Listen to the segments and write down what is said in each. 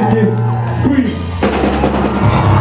Make it squeeze.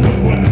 no.